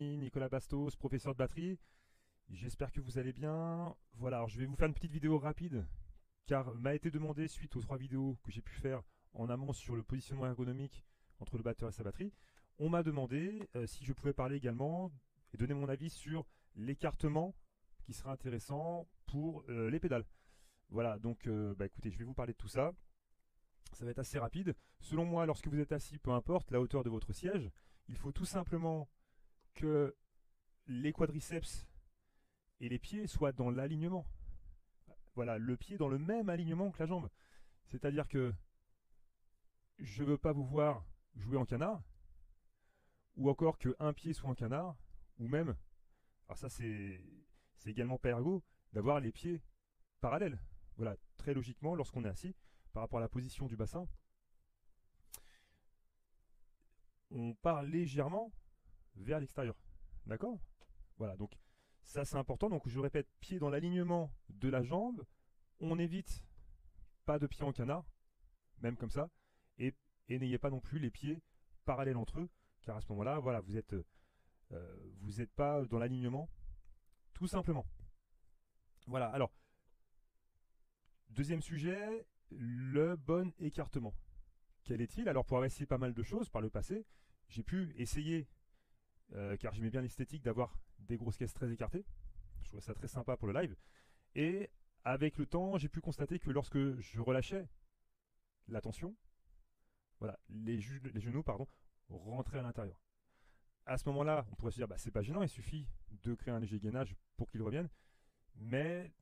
Nicolas Bastos, professeur de batterie. J'espère que vous allez bien. Voilà, je vais vous faire une petite vidéo rapide, car m'a été demandé, suite aux trois vidéos que j'ai pu faire en amont sur le positionnement ergonomique entre le batteur et sa batterie, on m'a demandé euh, si je pouvais parler également et donner mon avis sur l'écartement qui sera intéressant pour euh, les pédales. Voilà, donc euh, bah, écoutez, je vais vous parler de tout ça. Ça va être assez rapide. Selon moi, lorsque vous êtes assis, peu importe la hauteur de votre siège, il faut tout simplement que les quadriceps et les pieds soient dans l'alignement. Voilà, le pied dans le même alignement que la jambe. C'est-à-dire que je ne veux pas vous voir jouer en canard, ou encore qu'un pied soit en canard, ou même, alors ça c'est également pas ergo, d'avoir les pieds parallèles. Voilà, très logiquement, lorsqu'on est assis, par rapport à la position du bassin, on part légèrement vers l'extérieur. D'accord? Voilà, donc ça c'est important. Donc je répète, pied dans l'alignement de la jambe. On évite pas de pied en canard, même comme ça. Et, n'ayez pas non plus les pieds parallèles entre eux, car à ce moment-là, voilà, vous êtes euh, vous n'êtes pas dans l'alignement, tout simplement. Voilà, alors, deuxième sujet, le bon écartement. Quel est-il? Alors, pour avoir essayé pas mal de choses par le passé, j'ai pu essayer, euh, car j'aimais bien l'esthétique d'avoir des grosses caisses très écartées. Je trouvais ça très sympa pour le live. Et avec le temps, j'ai pu constater que lorsque je relâchais la tension, voilà, les, genoux pardon, rentraient à l'intérieur. À ce moment-là, on pourrait se dire, bah, c'est pas gênant, il suffit de créer un léger gainage pour qu'il revienne. Mais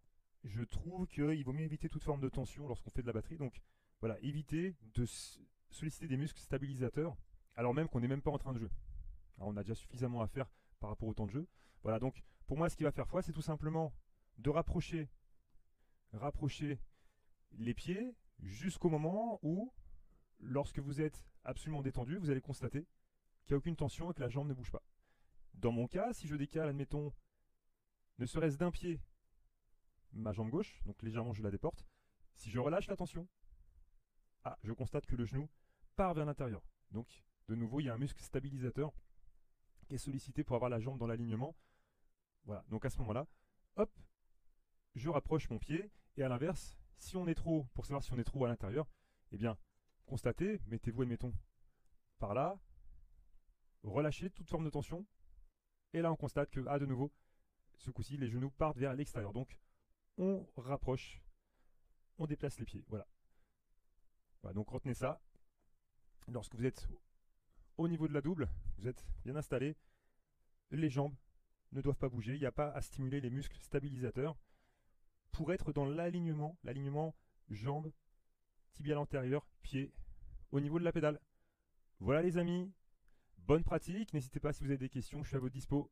je trouve qu'il vaut mieux éviter toute forme de tension lorsqu'on fait de la batterie. Donc voilà, éviter de solliciter des muscles stabilisateurs alors même qu'on n'est même pas en train de jouer. On a déjà suffisamment à faire par rapport au temps de jeu. Voilà, donc pour moi, ce qui va faire foi, c'est tout simplement de rapprocher, rapprocher les pieds jusqu'au moment où, lorsque vous êtes absolument détendu, vous allez constater qu'il n'y a aucune tension et que la jambe ne bouge pas. Dans mon cas, si je décale, admettons, ne serait-ce d'un pied ma jambe gauche, donc légèrement je la déporte, si je relâche la tension, ah, je constate que le genou part vers l'intérieur. Donc de nouveau, il y a un muscle stabilisateur qui est sollicité pour avoir la jambe dans l'alignement. Voilà, donc à ce moment-là, hop, je rapproche mon pied, et à l'inverse, si on est trop, pour savoir si on est trop à l'intérieur, eh bien, constatez, mettez-vous, admettons, par là, relâchez toute forme de tension, et là on constate que, ah, de nouveau, ce coup-ci, les genoux partent vers l'extérieur. Donc, on rapproche, on déplace les pieds, voilà. Voilà, donc retenez ça. Lorsque vous êtes au niveau de la double, vous êtes bien installé, les jambes ne doivent pas bouger, il n'y a pas à stimuler les muscles stabilisateurs pour être dans l'alignement, l'alignement jambes, tibial antérieur, pied, au niveau de la pédale. Voilà les amis, bonne pratique, n'hésitez pas si vous avez des questions, je suis à votre dispo.